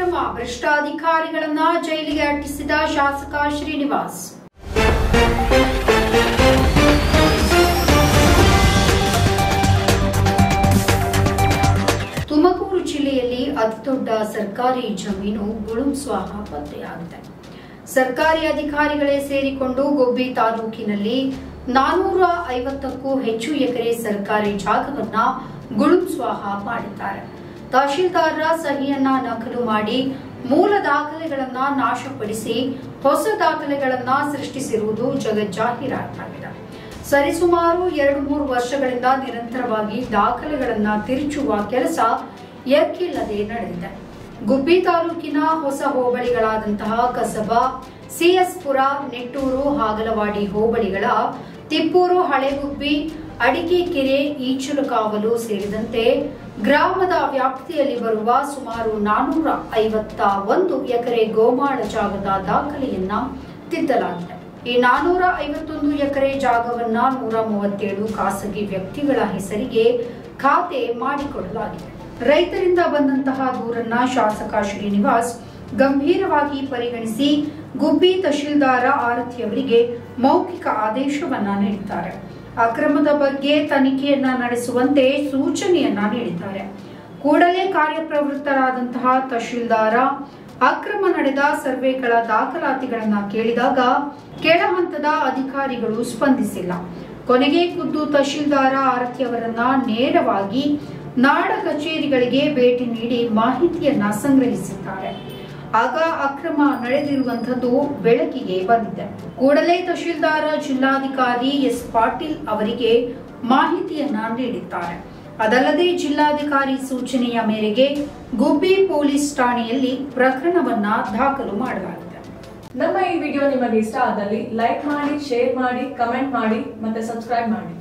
ಅಕ್ರಮ ಭ್ರಷ್ಟಾಧಿಕಾರಿಗಳನ್ನ ಜೈಲಿಗೆ ಅಟ್ಟಿಸಿದ ಶಾಸಕ ಶ್ರೀನಿವಾಸ್. ತುಮಕೂರು ಜಿಲ್ಲೆಯಲ್ಲಿ ಅತಿದೊಡ್ಡ ಸರ್ಕಾರಿ ಜಮೀನು ಗುಳುಂಸ್ವಾಹ ಪತ್ತೆಯಾಗಿದೆ ಸರ್ಕಾರಿ ಅಧಿಕಾರಿಗಳೇ ಸೇರಿಕೊಂಡು ಗೊಬ್ಬಿ ತಾಲೂಕಿನಲ್ಲಿ ನಾನೂರ ಐವತ್ತಕ್ಕೂ ಹೆಚ್ಚು ಎಕರೆ ಸರ್ಕಾರಿ ಜಾಗವನ್ನ ಗುಳುಂಸ್ವಾಹ ಮಾಡಿದ್ದಾರೆ. ತಹಶೀಲ್ದಾರರ ಸಹಿಯನ್ನ ನಕಲು ಮಾಡಿ ಮೂಲ ದಾಖಲೆಗಳನ್ನ ನಾಶಪಡಿಸಿ ಹೊಸ ದಾಖಲೆಗಳನ್ನ ಸೃಷ್ಟಿಸಿರುವುದು ಜಗಜ್ಜಾಹೀರಾತಾಗಿದೆ ಸರಿಸುಮಾರು ಎರಡು ಮೂರು ವರ್ಷಗಳಿಂದ ನಿರಂತರವಾಗಿ ದಾಖಲೆಗಳನ್ನ ತಿರುಚುವ ಕೆಲಸ ಎಕ್ಕಿಲ್ಲದೆ ನಡೆದಿದೆ. ಗುಬ್ಬಿ ತಾಲೂಕಿನ ಹೊಸ ಹೋಬಳಿಗಳಾದಂತಹ ಕಸಬಾ ಸಿಎಸ್ಪುರ ನಿಟ್ಟೂರು, ಹಾಗಲವಾಡಿ ಹೋಬಳಿಗಳ ತಿಪ್ಪೂರು ಹಳೆಗುಬ್ಬಿ ಅಡಿಕೆಕೆರೆ ಈಚಲುಕಾವಲು ಸೇರಿದಂತೆ ಗ್ರಾಮದ ವ್ಯಾಪ್ತಿಯಲ್ಲಿ ಬರುವ ಸುಮಾರು ನಾನೂರ ಐವತ್ತ ಒಂದು ಎಕರೆ ಗೋಮಾಳ ಜಾಗದ ದಾಖಲೆಯನ್ನ ತಿದ್ದಲಾಗಿದೆ. ಈ ನಾನೂರ ಐವತ್ತೊಂದು ಎಕರೆ ಜಾಗವನ್ನ ನೂರ ಮೂವತ್ತೇಳು ಖಾಸಗಿ ವ್ಯಕ್ತಿಗಳ ಹೆಸರಿಗೆ ಖಾತೆ ಮಾಡಿಕೊಡಲಾಗಿದೆ. ರೈತರಿಂದ ಬಂದಂತಹ ದೂರನ್ನ ಶಾಸಕ ಶ್ರೀನಿವಾಸ್ ಗಂಭೀರವಾಗಿ ಪರಿಗಣಿಸಿ ಗುಬ್ಬಿ ತಹಶೀಲ್ದಾರ ಆರತಿಯವರಿಗೆ ಮೌಖಿಕ ಆದೇಶವನ್ನ ನೀಡಿದ್ದಾರೆ. ಅಕ್ರಮದ ಬಗ್ಗೆ ತನಿಖೆಯನ್ನ ನಡೆಸುವಂತೆ ಸೂಚನೆಯನ್ನ ನೀಡಿದ್ದಾರೆ. ಕೂಡಲೇ ಕಾರ್ಯಪ್ರವೃತ್ತರಾದಂತಹ ತಹಶೀಲ್ದಾರ ಅಕ್ರಮ ನಡೆದ ಸರ್ವೆಗಳ ದಾಖಲಾತಿಗಳನ್ನ ಕೇಳಿದಾಗ ಕೆಳ ಹಂತದ ಅಧಿಕಾರಿಗಳು ಸ್ಪಂದಿಸಿಲ್ಲ. ಕೊನೆಗೆ ಖುದ್ದು ತಹಶೀಲ್ದಾರ ಆರತಿ ಅವರನ್ನ ನೇರವಾಗಿ ನಾಡ ಕಚೇರಿಗಳಿಗೆ ಭೇಟಿ ನೀಡಿ ಮಾಹಿತಿಯನ್ನ ಸಂಗ್ರಹಿಸಿದ್ದಾರೆ. ಆಗ ಅಕ್ರಮ ನಡೆದಿರುವಂತದ್ದು ಬೆಳಕಿಗೆ ಬಂದಿದೆ. ಕೂಡಲೇ ತಹಶೀಲ್ದಾರ, ಜಿಲ್ಲಾಧಿಕಾರಿ ಎಸ್ ಪಾಟೀಲ್ ಅವರಿಗೆ ಮಾಹಿತಿಯನ್ನ ನೀಡಿದ್ದಾರೆ. ಅದಲ್ಲದೆ ಜಿಲ್ಲಾಧಿಕಾರಿ ಸೂಚನೆಯ ಮೇರೆಗೆ ಗುಬ್ಬಿ ಪೊಲೀಸ್ ಠಾಣೆಯಲ್ಲಿ ಪ್ರಕರಣವನ್ನ ದಾಖಲು ಮಾಡಲಾಗಿದೆ. ನಮ್ಮ ಈ ವಿಡಿಯೋ ನಿಮಗೆ ಇಷ್ಟ ಆದಲ್ಲಿ ಲೈಕ್ ಮಾಡಿ, ಶೇರ್ ಮಾಡಿ, ಕಮೆಂಟ್ ಮಾಡಿ ಮತ್ತೆ ಸಬ್ಸ್ಕ್ರೈಬ್ ಮಾಡಿ.